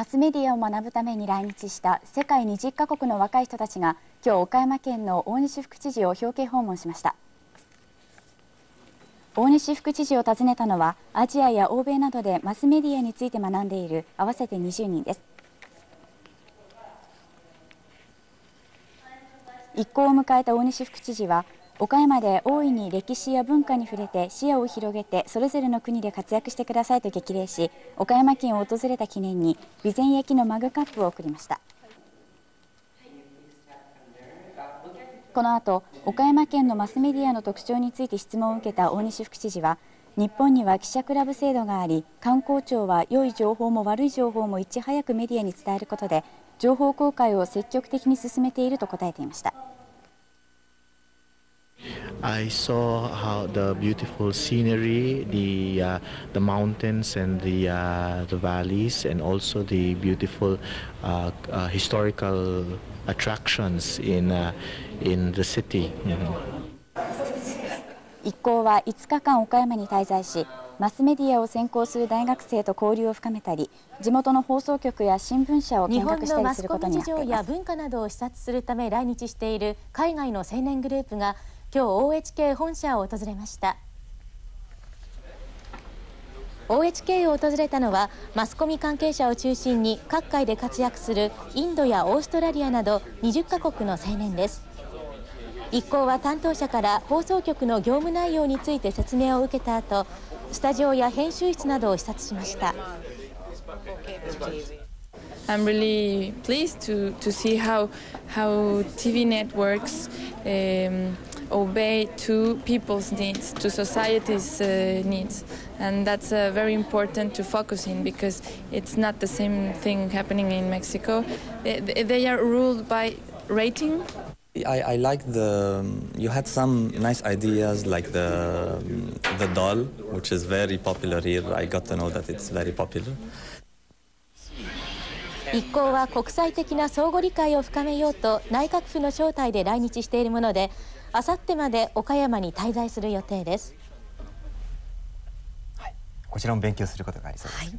マスメディアを学ぶために来日した世界20カ国の若い人たちが今日岡山県の大西副知事を表敬訪問しました。大西副知事を訪ねたのはアジアや欧米などでマスメディアについて学んでいる合わせて20人です。一行を迎えた大西副知事は岡山で大いに歴史や文化に触れて視野を広げてそれぞれの国で活躍してくださいと激励し岡山県を訪れた記念に備前焼のマグカップを贈りましたこの後岡山県のマスメディアの特徴について質問を受けた大西副知事は日本には記者クラブ制度があり観光庁は良い情報も悪い情報もいち早くメディアに伝えることで情報公開を積極的に進めていると答えていました。I saw how the beautiful scenery, the uh, the mountains and the uh, the valleys, and also the beautiful uh, uh historical attractions in uh, in the city. Mm -hmm. 一行は5日間岡山に滞在しマスメディアを専攻する大学生と交流を深めたり地元の放送局や新聞社を見学したりすることになっています日本のマスコミ事情や文化などを視察するため来日している海外の青年グループが今日 OHK 本社を訪れました。OHK を訪れたのはマスコミ関係者を中心に各界で活躍するインドやオーストラリアなど20カ国の青年です。一行は担当者から放送局の業務内容について説明を受けた後スタジオや編集室などを視察しました。I'm really pleased to, to see how, how TV networks um, obey to people's needs, to society's uh, needs. And that's uh, very important to focus in because it's not the same thing happening in Mexico. They, they are ruled by rating. I, I like the, you had some nice ideas like the, the doll, which is very popular here. I got to know that it's very popular. 一行は国際的な相互理解を深めようと内閣府の招待で来日しているものであさってまで岡山に滞在する予定です、はい、こちらも勉強することがありそうです、はい